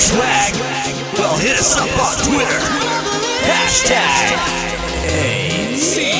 swag? Well, hit us up on Twitter. Hashtag AC.